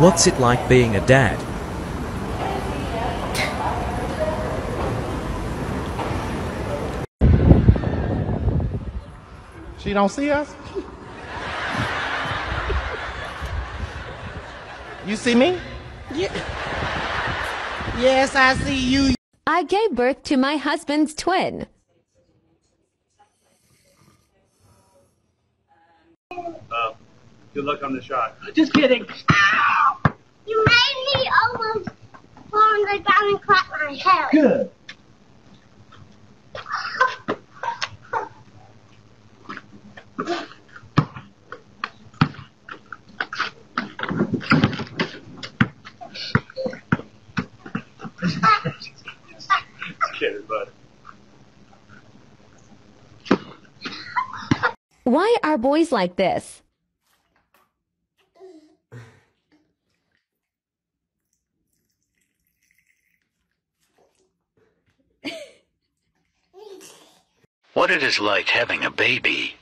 What's it like being a dad? She don't see us? you see me? Yeah. Yes, I see you. I gave birth to my husband's twin. Uh, good luck on the shot. Just kidding. You made me almost fall on the ground and crack my head. Good. Get it, bud. Why are boys like this? What it is like having a baby.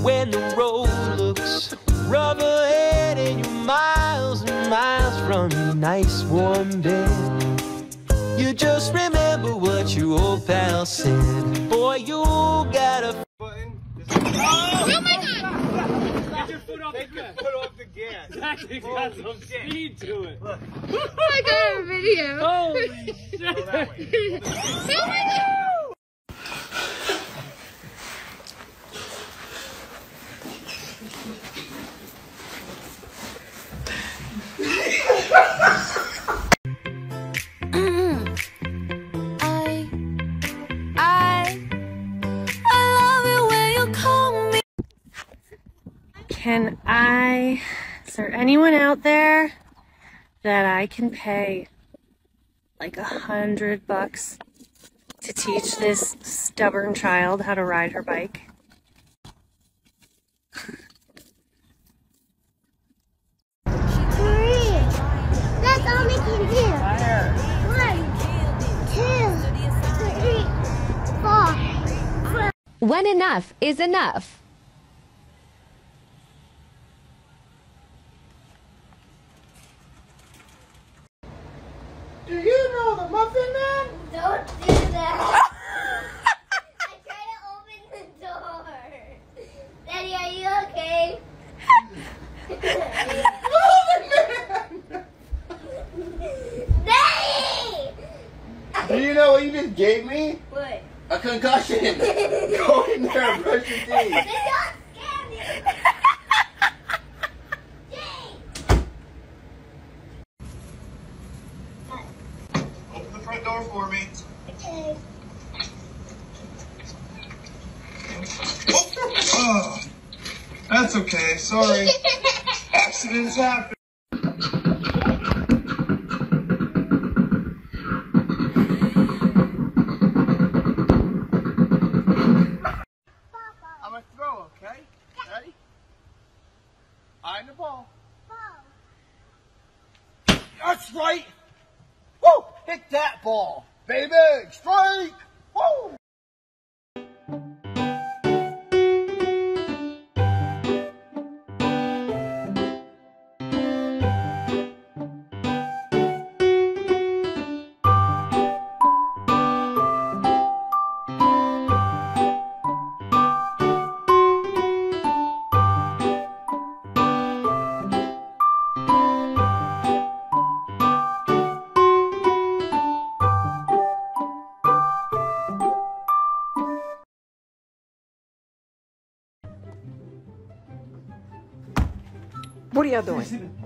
when the road looks rough ahead and you're miles and miles from your nice warm bed. You just remember what your old pal said. Boy, you gotta. Oh my god! Your foot off the gas. Foot off the gas. Exactly. Got some speed to it. I got a video. Holy shit. oh my god! Can I, is there anyone out there that I can pay like a hundred bucks to teach this stubborn child how to ride her bike? Three. That's all we can do. One, two, three, four. When enough is enough. Do you know the Muffin Man? Don't do that. I tried to open the door. Daddy, are you okay? Daddy! Do you know what you just gave me? What? A concussion. Go in there and brush your teeth. They don't scare me. Jay! Open the front door for me. Okay. Oh, uh, that's okay. Sorry. Accidents happen. I'm gonna throw, okay? Ready? Eye the ball. That's right. Hit that ball, baby. Strike. What are y'all doing?